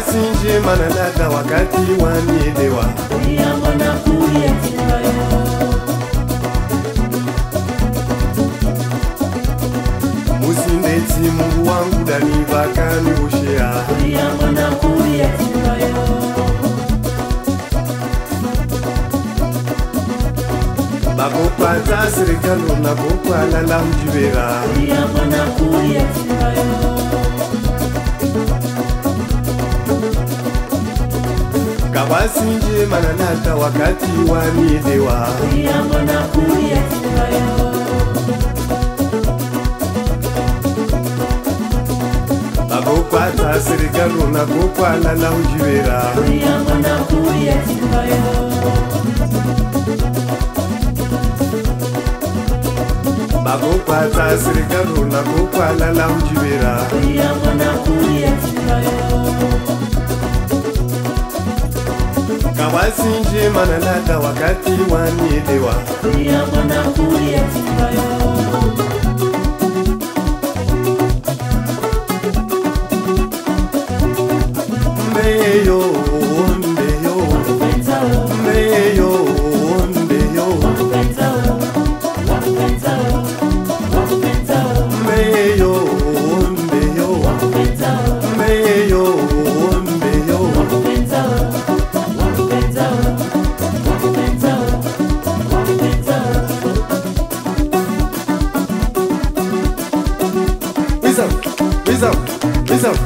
asinji manalaka wakati wanielewa uliambona musindeti Mungu wangu dani vakaniushea uliambona kuyetingayo na serikali unakokwalala mjibera uliambona tibayo na basinji mana nata wakati wa midewa bakokwata serikalu nakokwala na ujibera bakokwata serikalu nakokwala na ujibera kawasinje manalaka wakati waniedewa yango nakuli ya tika yo Peace out.